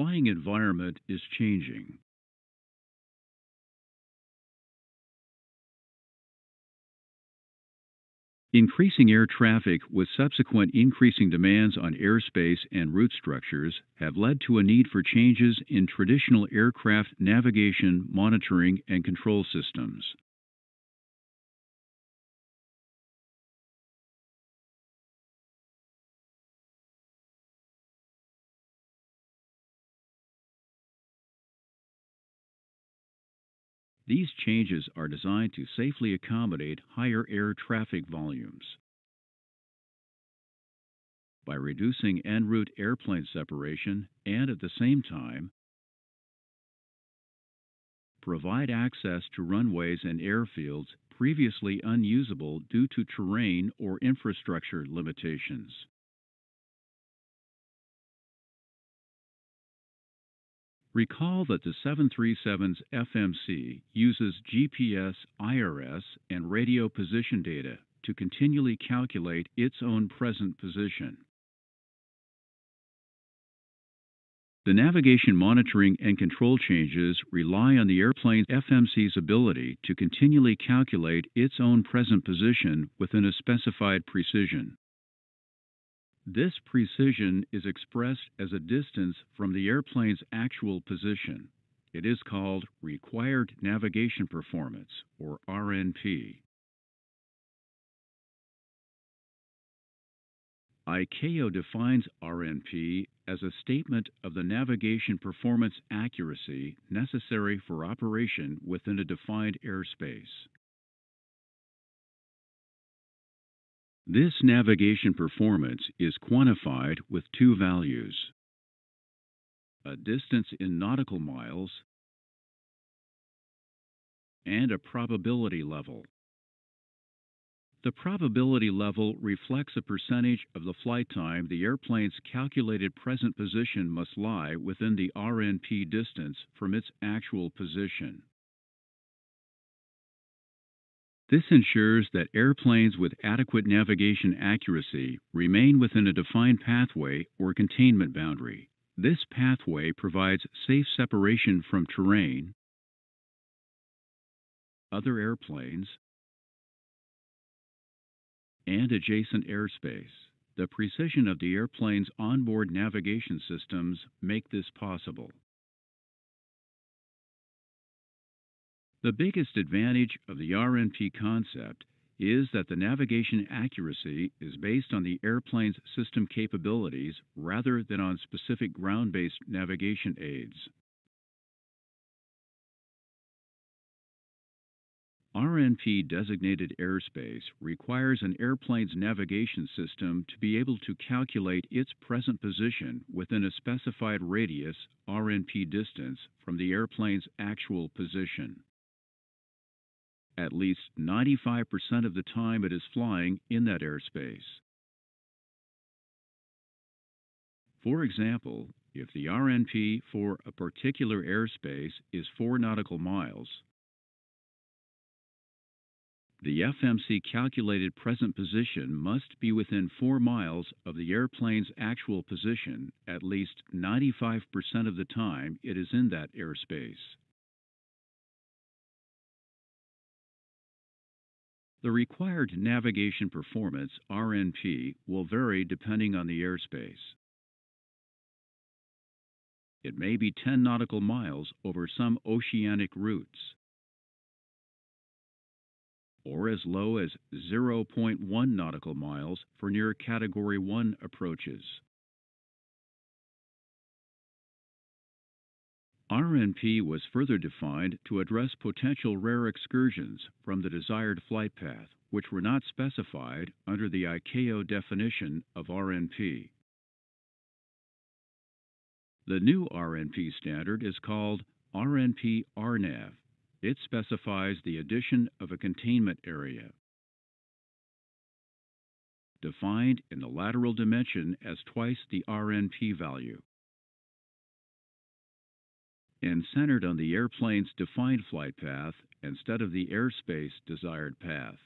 Flying environment is changing. Increasing air traffic with subsequent increasing demands on airspace and route structures have led to a need for changes in traditional aircraft navigation, monitoring, and control systems. These changes are designed to safely accommodate higher air traffic volumes. By reducing en route airplane separation and at the same time provide access to runways and airfields previously unusable due to terrain or infrastructure limitations. Recall that the 737's FMC uses GPS, IRS, and radio position data to continually calculate its own present position. The navigation monitoring and control changes rely on the airplane's FMC's ability to continually calculate its own present position within a specified precision. This precision is expressed as a distance from the airplane's actual position. It is called Required Navigation Performance, or RNP. ICAO defines RNP as a statement of the navigation performance accuracy necessary for operation within a defined airspace. This navigation performance is quantified with two values. A distance in nautical miles and a probability level. The probability level reflects a percentage of the flight time the airplane's calculated present position must lie within the RNP distance from its actual position. This ensures that airplanes with adequate navigation accuracy remain within a defined pathway or containment boundary. This pathway provides safe separation from terrain, other airplanes, and adjacent airspace. The precision of the airplane's onboard navigation systems make this possible. The biggest advantage of the RNP concept is that the navigation accuracy is based on the airplane's system capabilities rather than on specific ground-based navigation aids. RNP designated airspace requires an airplane's navigation system to be able to calculate its present position within a specified radius RNP distance from the airplane's actual position at least 95% of the time it is flying in that airspace. For example, if the RNP for a particular airspace is 4 nautical miles, the FMC calculated present position must be within 4 miles of the airplane's actual position at least 95% of the time it is in that airspace. The required navigation performance, RNP, will vary depending on the airspace. It may be 10 nautical miles over some oceanic routes, or as low as 0.1 nautical miles for near Category 1 approaches. RNP was further defined to address potential rare excursions from the desired flight path, which were not specified under the ICAO definition of RNP. The new RNP standard is called RNP RNAV. It specifies the addition of a containment area defined in the lateral dimension as twice the RNP value and centered on the airplane's defined flight path instead of the airspace desired path.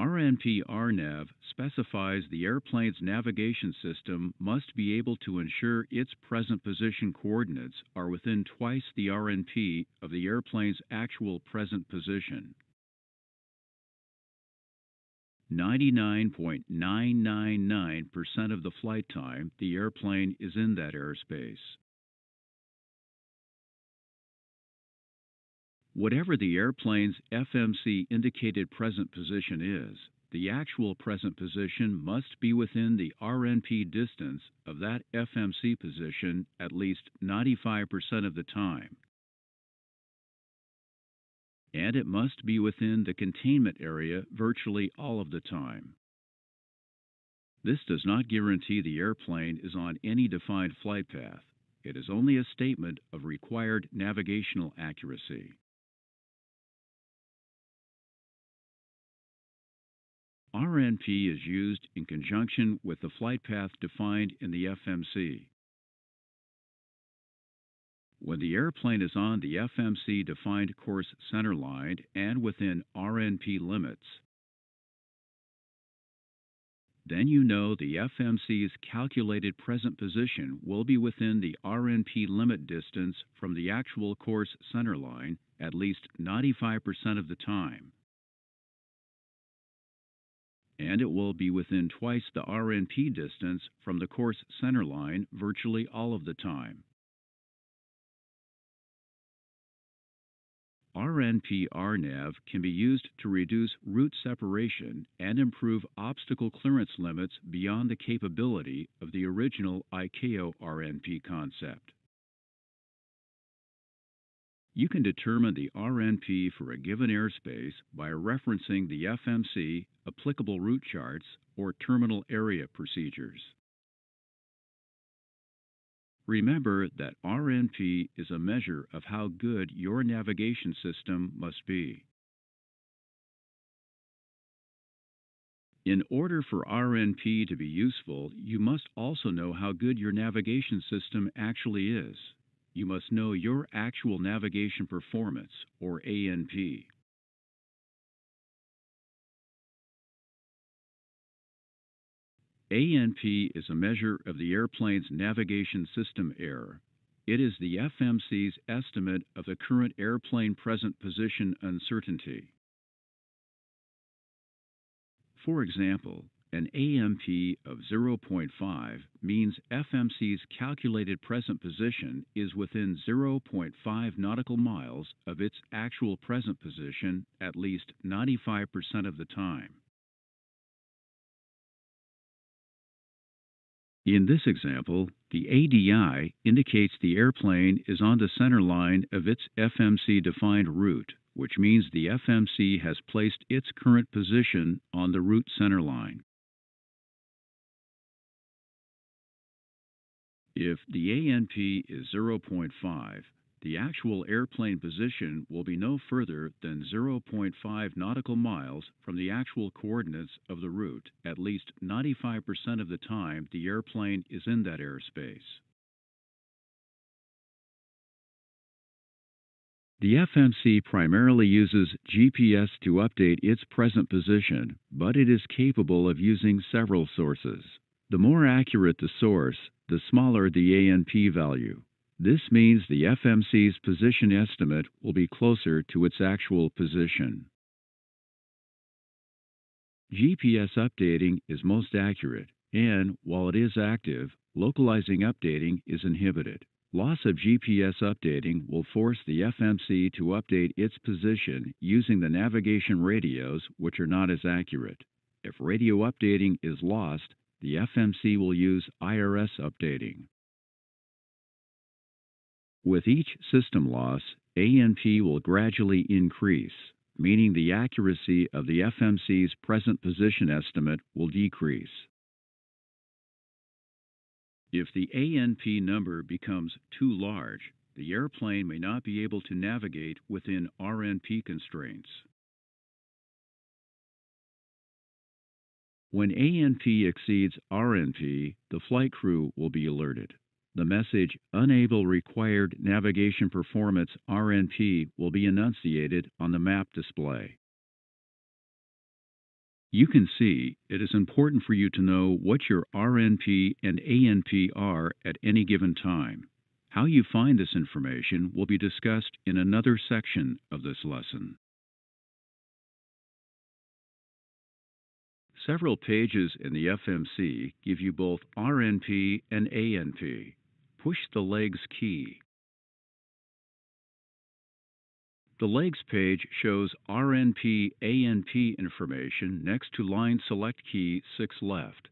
RNP RNAV specifies the airplane's navigation system must be able to ensure its present position coordinates are within twice the RNP of the airplane's actual present position. 99.999% of the flight time, the airplane is in that airspace. Whatever the airplane's FMC indicated present position is, the actual present position must be within the RNP distance of that FMC position at least 95% of the time. And it must be within the containment area virtually all of the time. This does not guarantee the airplane is on any defined flight path. It is only a statement of required navigational accuracy. RNP is used in conjunction with the flight path defined in the FMC. When the airplane is on the FMC defined course centerline and within RNP limits, then you know the FMC's calculated present position will be within the RNP limit distance from the actual course centerline at least 95% of the time and it will be within twice the RNP distance from the course centerline virtually all of the time. RNP RNAV can be used to reduce route separation and improve obstacle clearance limits beyond the capability of the original ICAO RNP concept. You can determine the RNP for a given airspace by referencing the FMC applicable route charts or terminal area procedures. Remember that RNP is a measure of how good your navigation system must be. In order for RNP to be useful, you must also know how good your navigation system actually is you must know your actual navigation performance, or ANP. ANP is a measure of the airplane's navigation system error. It is the FMC's estimate of the current airplane present position uncertainty. For example, an ANP of 0.5 means FMC's calculated present position is within 0.5 nautical miles of its actual present position at least 95% of the time. In this example, the ADI indicates the airplane is on the center line of its FMC defined route, which means the FMC has placed its current position on the route center line. If the ANP is 0.5, the actual airplane position will be no further than 0.5 nautical miles from the actual coordinates of the route at least 95% of the time the airplane is in that airspace. The FMC primarily uses GPS to update its present position, but it is capable of using several sources. The more accurate the source, the smaller the ANP value. This means the FMC's position estimate will be closer to its actual position. GPS updating is most accurate, and while it is active, localizing updating is inhibited. Loss of GPS updating will force the FMC to update its position using the navigation radios, which are not as accurate. If radio updating is lost, the FMC will use IRS updating. With each system loss, ANP will gradually increase, meaning the accuracy of the FMC's present position estimate will decrease. If the ANP number becomes too large, the airplane may not be able to navigate within RNP constraints. When ANP exceeds RNP, the flight crew will be alerted. The message Unable Required Navigation Performance RNP will be annunciated on the map display. You can see it is important for you to know what your RNP and ANP are at any given time. How you find this information will be discussed in another section of this lesson. Several pages in the FMC give you both RNP and ANP. Push the legs key. The legs page shows RNP ANP information next to line select key 6 left.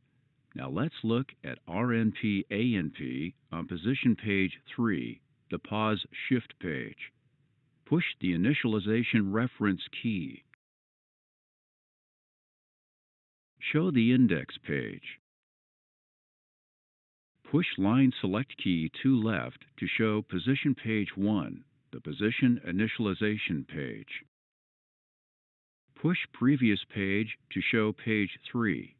Now let's look at RNP ANP on position page 3, the POS shift page. Push the initialization reference key. Show the index page. Push line select key 2 left to show position page 1 the Position Initialization page. Push Previous Page to show page 3.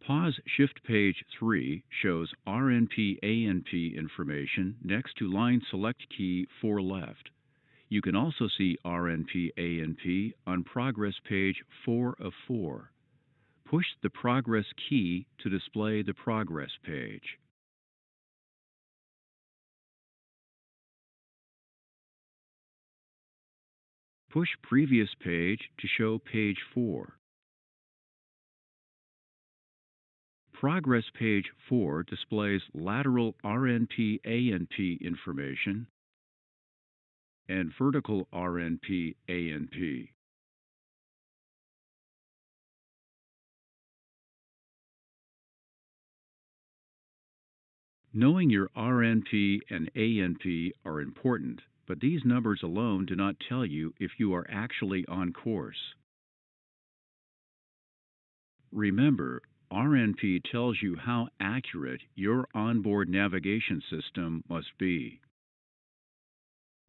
POS Shift Page 3 shows RNP ANP information next to line select key 4 left. You can also see RNP ANP on Progress page 4 of 4. Push the Progress key to display the Progress page. Push Previous Page to show page 4. Progress page 4 displays lateral RNP ANP information and vertical RNP Knowing your RNP and ANP are important but these numbers alone do not tell you if you are actually on course. Remember, RNP tells you how accurate your onboard navigation system must be.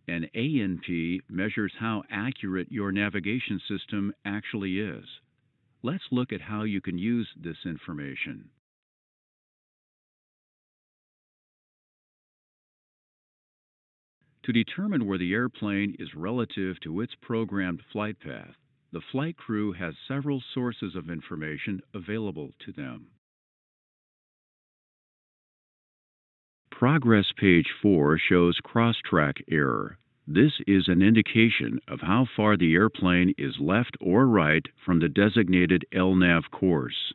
And ANP measures how accurate your navigation system actually is. Let's look at how you can use this information. To determine where the airplane is relative to its programmed flight path, the flight crew has several sources of information available to them. Progress page 4 shows cross-track error. This is an indication of how far the airplane is left or right from the designated LNAV course.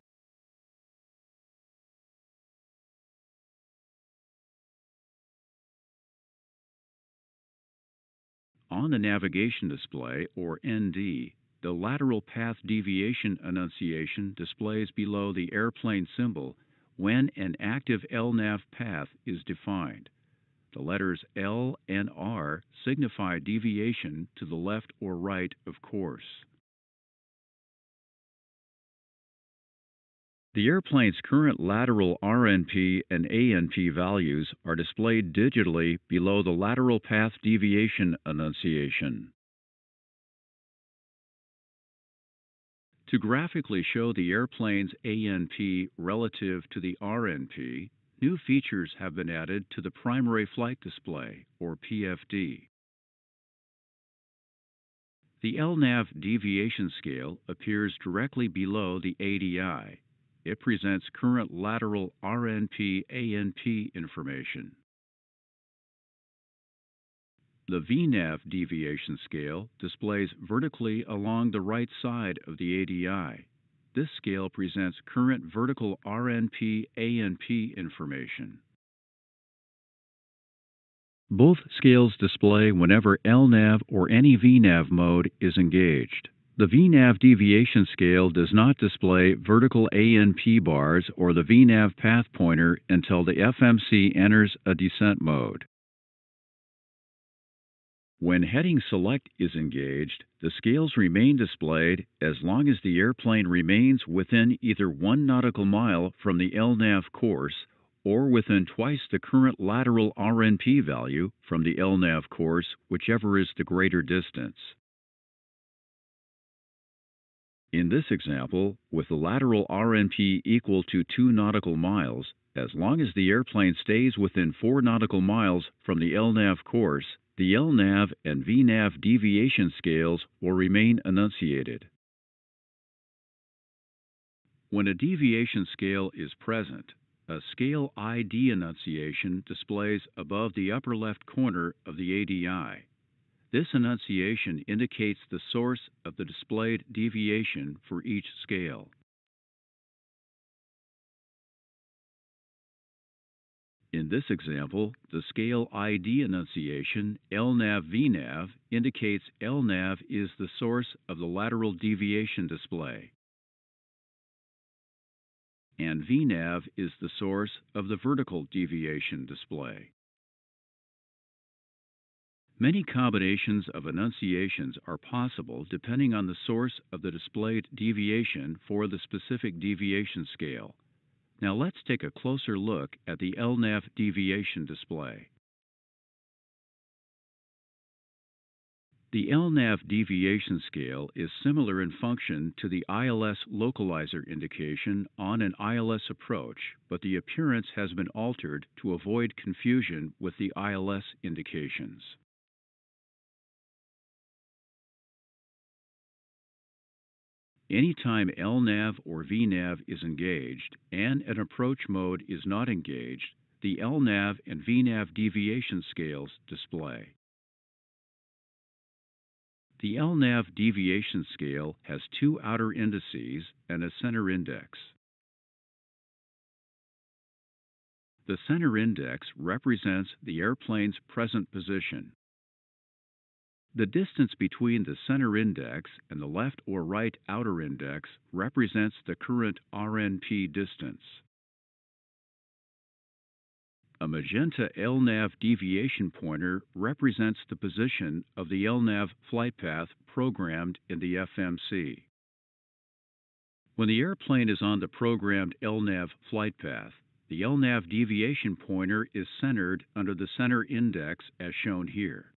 On the navigation display, or ND, the lateral path deviation annunciation displays below the airplane symbol when an active LNAV path is defined. The letters L and R signify deviation to the left or right of course. The airplane's current lateral RNP and ANP values are displayed digitally below the lateral path deviation annunciation. To graphically show the airplane's ANP relative to the RNP, new features have been added to the Primary Flight Display, or PFD. The LNAV deviation scale appears directly below the ADI it presents current lateral RNP ANP information. The VNAV deviation scale displays vertically along the right side of the ADI. This scale presents current vertical RNP ANP information. Both scales display whenever LNAV or any VNAV mode is engaged. The VNAV deviation scale does not display vertical ANP bars or the VNAV path pointer until the FMC enters a descent mode. When heading select is engaged, the scales remain displayed as long as the airplane remains within either one nautical mile from the LNAV course or within twice the current lateral RNP value from the LNAV course, whichever is the greater distance. In this example, with the lateral RNP equal to 2 nautical miles, as long as the airplane stays within 4 nautical miles from the LNAV course, The LNAV and VNAV deviation scales will remain annunciated. When a deviation scale is present, a scale ID annunciation displays above the upper left corner of the ADI. This annunciation indicates the source of the displayed deviation for each scale. In this example, the scale ID annunciation LNAV-VNAV indicates LNAV is the source of the lateral deviation display, and VNAV is the source of the vertical deviation display. Many combinations of annunciations are possible depending on the source of the displayed deviation for the specific deviation scale. Now let's take a closer look at the LNAV deviation display. The LNAV deviation scale is similar in function to the ILS localizer indication on an ILS approach, but the appearance has been altered to avoid confusion with the ILS indications. Anytime LNAV or VNAV is engaged and an approach mode is not engaged, the LNAV and VNAV deviation scales display. The LNAV deviation scale has two outer indices and a center index. The center index represents the airplane's present position. The distance between the center index and the left or right outer index represents the current RNP distance. A magenta LNAV deviation pointer represents the position of the LNAV flight path programmed in the FMC. When the airplane is on the programmed LNAV flight path, the LNAV deviation pointer is centered under the center index as shown here.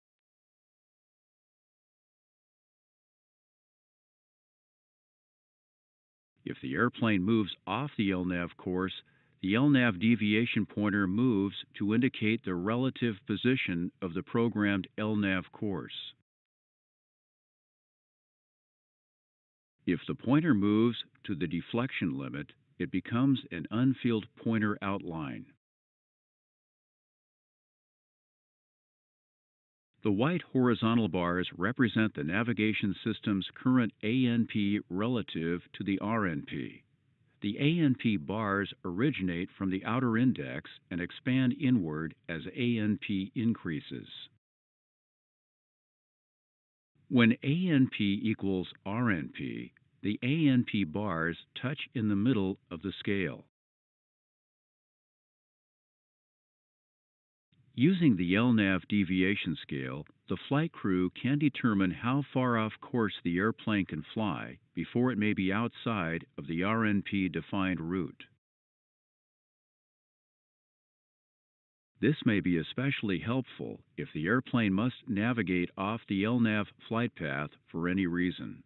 If the airplane moves off the LNAV course, the LNAV deviation pointer moves to indicate the relative position of the programmed LNAV course. If the pointer moves to the deflection limit, it becomes an unfilled pointer outline. The white horizontal bars represent the navigation system's current ANP relative to the RNP. The ANP bars originate from the outer index and expand inward as ANP increases. When ANP equals RNP, the ANP bars touch in the middle of the scale. Using the LNAV deviation scale, the flight crew can determine how far off course the airplane can fly before it may be outside of the RNP defined route. This may be especially helpful if the airplane must navigate off the LNAV flight path for any reason.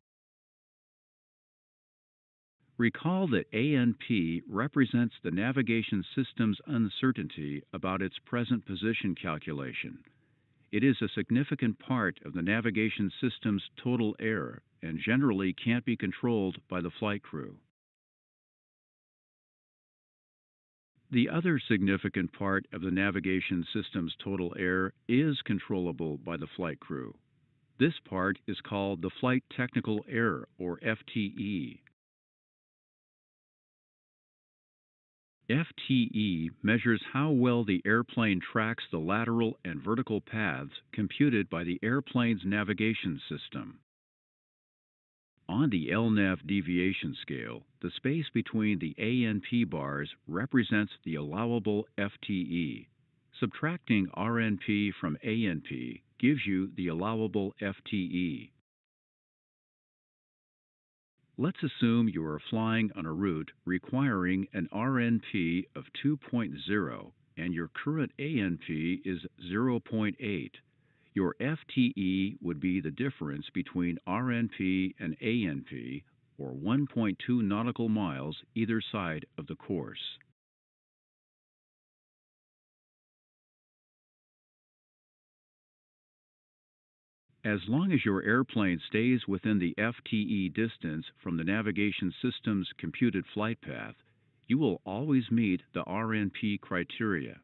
Recall that ANP represents the navigation system's uncertainty about its present position calculation. It is a significant part of the navigation system's total error and generally can't be controlled by the flight crew. The other significant part of the navigation system's total error is controllable by the flight crew. This part is called the Flight Technical Error, or FTE. FTE measures how well the airplane tracks the lateral and vertical paths computed by the airplane's navigation system. On the LNAV deviation scale, the space between the ANP bars represents the allowable FTE. Subtracting RNP from ANP gives you the allowable FTE. Let's assume you are flying on a route requiring an RNP of 2.0 and your current ANP is 0.8. Your FTE would be the difference between RNP and ANP, or 1.2 nautical miles either side of the course. As long as your airplane stays within the FTE distance from the navigation system's computed flight path, you will always meet the RNP criteria.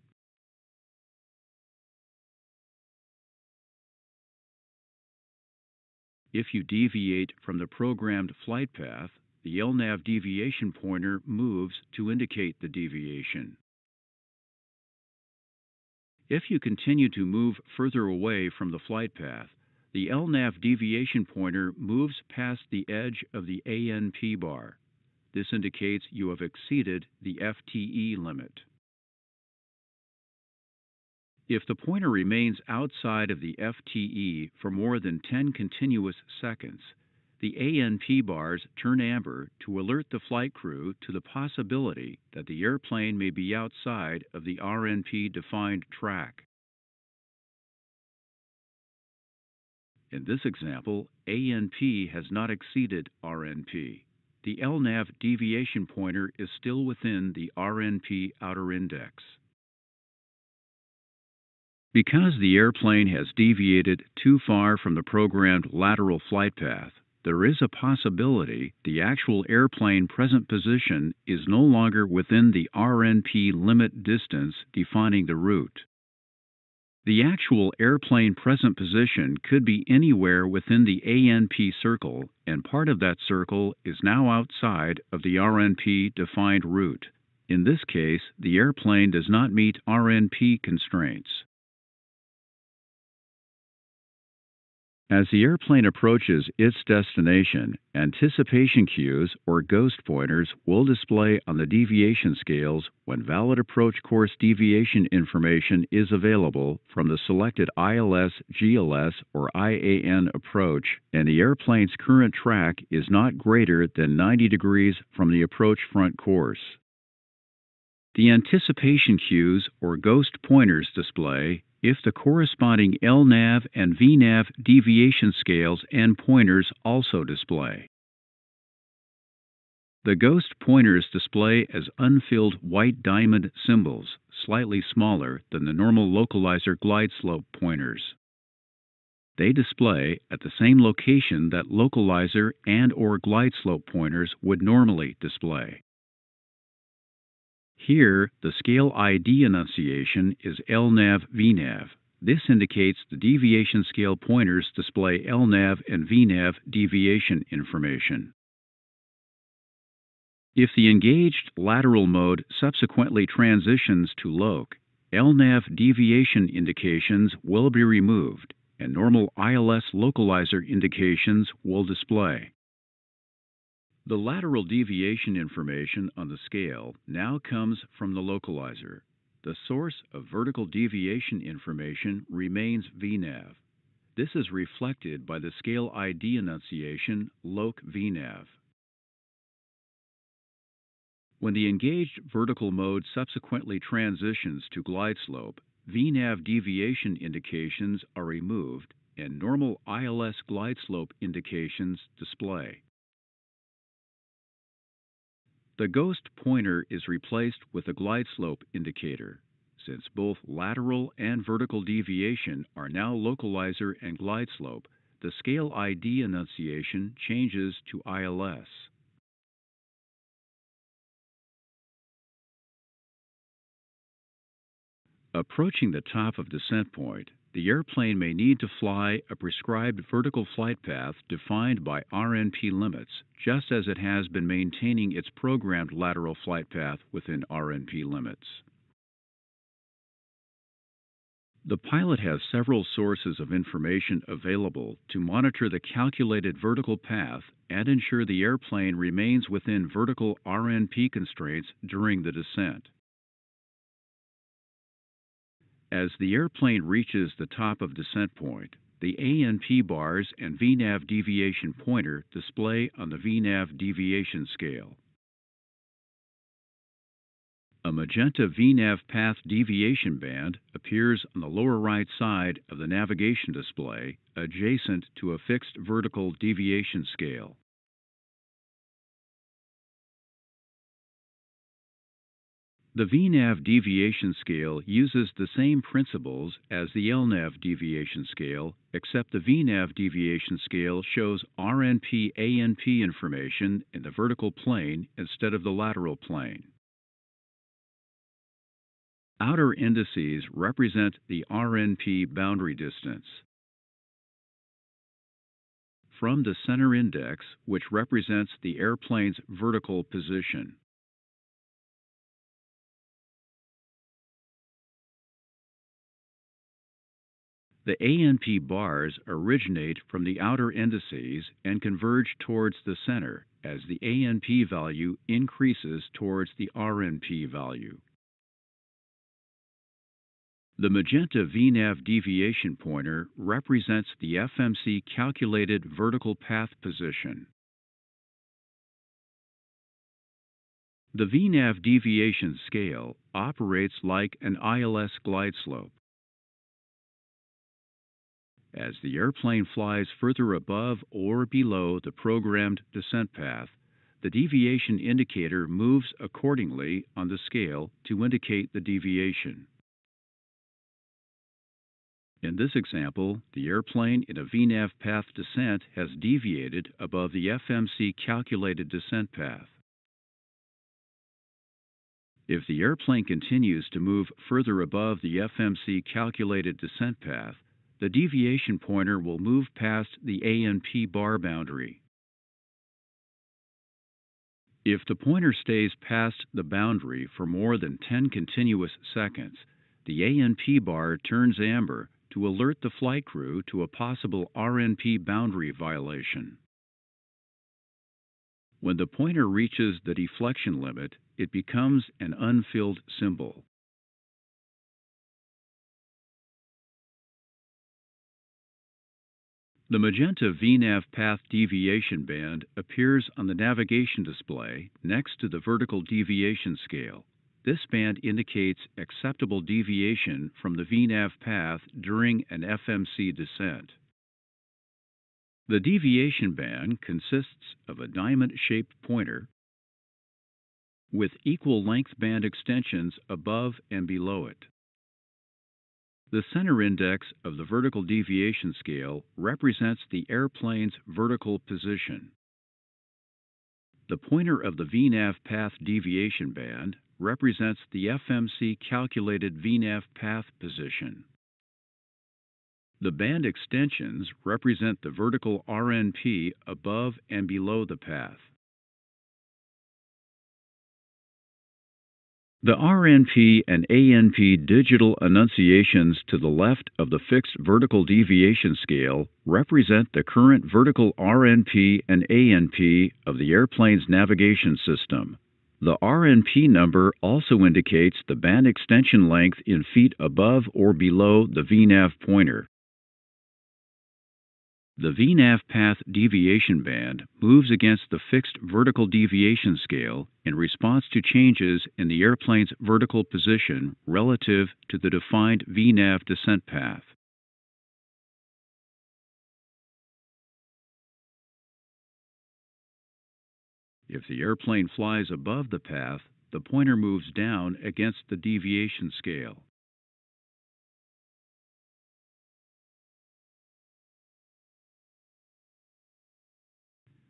If you deviate from the programmed flight path, the LNAV deviation pointer moves to indicate the deviation. If you continue to move further away from the flight path, the LNAV deviation pointer moves past the edge of the ANP bar. This indicates you have exceeded the FTE limit. If the pointer remains outside of the FTE for more than 10 continuous seconds, the ANP bars turn amber to alert the flight crew to the possibility that the airplane may be outside of the RNP defined track. In this example, ANP has not exceeded RNP. The LNAV deviation pointer is still within the RNP outer index. Because the airplane has deviated too far from the programmed lateral flight path, there is a possibility the actual airplane present position is no longer within the RNP limit distance defining the route. The actual airplane present position could be anywhere within the ANP circle, and part of that circle is now outside of the RNP defined route. In this case, the airplane does not meet RNP constraints. As the airplane approaches its destination, anticipation cues or ghost pointers will display on the deviation scales when valid approach course deviation information is available from the selected ILS, GLS, or IAN approach and the airplane's current track is not greater than 90 degrees from the approach front course. The anticipation cues or ghost pointers display if the corresponding LNAV and VNAV deviation scales and pointers also display. The ghost pointers display as unfilled white diamond symbols, slightly smaller than the normal localizer glide slope pointers. They display at the same location that localizer and or glide slope pointers would normally display. Here, the scale ID annunciation is LNAV VNAV. This indicates the deviation scale pointers display LNAV and VNAV deviation information. If the engaged lateral mode subsequently transitions to LOC, LNAV deviation indications will be removed and normal ILS localizer indications will display. The lateral deviation information on the scale now comes from the localizer. The source of vertical deviation information remains VNAV. This is reflected by the scale ID annunciation LOC VNAV. When the engaged vertical mode subsequently transitions to glide slope, VNAV deviation indications are removed and normal ILS glide slope indications display. The ghost pointer is replaced with a glide slope indicator. Since both lateral and vertical deviation are now localizer and glide slope, the scale ID annunciation changes to ILS. Approaching the top of descent point, the airplane may need to fly a prescribed vertical flight path defined by RNP limits, just as it has been maintaining its programmed lateral flight path within RNP limits. The pilot has several sources of information available to monitor the calculated vertical path and ensure the airplane remains within vertical RNP constraints during the descent. As the airplane reaches the top of descent point, the ANP bars and VNAV deviation pointer display on the VNAV deviation scale. A magenta VNAV path deviation band appears on the lower right side of the navigation display adjacent to a fixed vertical deviation scale. The VNAV deviation scale uses the same principles as the LNAV deviation scale, except the VNAV deviation scale shows RNP ANP information in the vertical plane instead of the lateral plane. Outer indices represent the RNP boundary distance. From the center index, which represents the airplane's vertical position. The ANP bars originate from the outer indices and converge towards the center as the ANP value increases towards the RNP value. The magenta VNAV deviation pointer represents the FMC calculated vertical path position. The VNAV deviation scale operates like an ILS glide slope. As the airplane flies further above or below the programmed descent path, the deviation indicator moves accordingly on the scale to indicate the deviation. In this example, the airplane in a VNAV path descent has deviated above the FMC calculated descent path. If the airplane continues to move further above the FMC calculated descent path, the deviation pointer will move past the ANP bar boundary. If the pointer stays past the boundary for more than 10 continuous seconds, the ANP bar turns amber to alert the flight crew to a possible RNP boundary violation. When the pointer reaches the deflection limit, it becomes an unfilled symbol. The magenta VNAV path deviation band appears on the navigation display next to the vertical deviation scale. This band indicates acceptable deviation from the VNAV path during an FMC descent. The deviation band consists of a diamond-shaped pointer with equal length band extensions above and below it. The center index of the vertical deviation scale represents the airplane's vertical position. The pointer of the VNAV path deviation band represents the FMC calculated VNAV path position. The band extensions represent the vertical RNP above and below the path. The RNP and ANP digital annunciations to the left of the fixed vertical deviation scale represent the current vertical RNP and ANP of the airplane's navigation system. The RNP number also indicates the band extension length in feet above or below the VNAV pointer. The VNAV path deviation band moves against the fixed vertical deviation scale in response to changes in the airplane's vertical position relative to the defined VNAV descent path. If the airplane flies above the path, the pointer moves down against the deviation scale.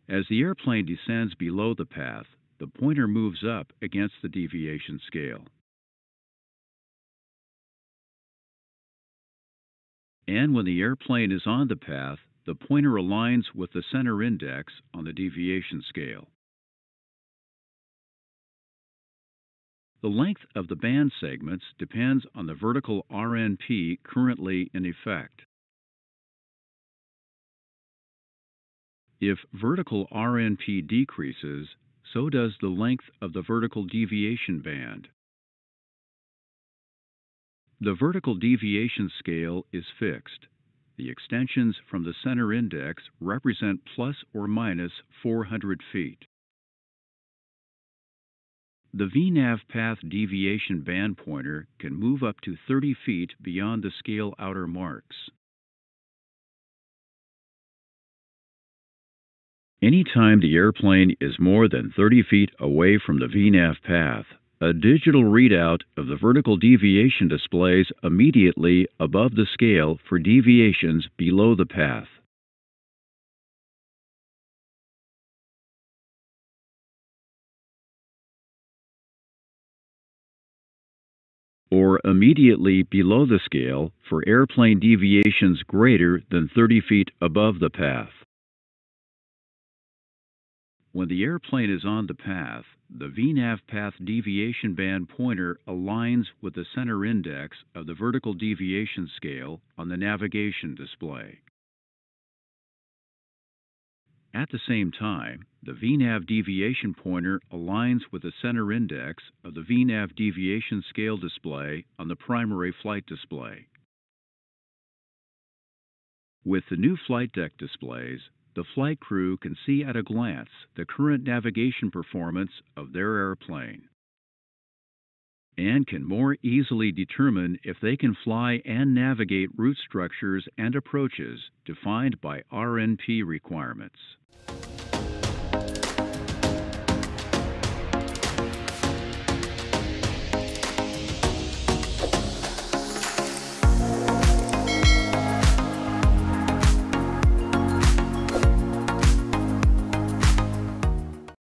As the airplane descends below the path, the pointer moves up against the deviation scale. And when the airplane is on the path, the pointer aligns with the center index on the deviation scale. The length of the band segments depends on the vertical RNP currently in effect. If vertical RNP decreases, so does the length of the vertical deviation band. The vertical deviation scale is fixed. The extensions from the center index represent plus or minus 400 feet. The VNAV path deviation band pointer can move up to 30 feet beyond the scale outer marks. Anytime the airplane is more than 30 feet away from the VNAV path, a digital readout of the vertical deviation displays immediately above the scale for deviations below the path. or immediately below the scale for airplane deviations greater than 30 feet above the path. When the airplane is on the path, the VNAV path deviation band pointer aligns with the center index of the vertical deviation scale on the navigation display. At the same time, the VNAV deviation pointer aligns with the center index of the VNAV deviation scale display on the primary flight display. With the new flight deck displays, the flight crew can see at a glance the current navigation performance of their airplane and can more easily determine if they can fly and navigate route structures and approaches defined by RNP requirements.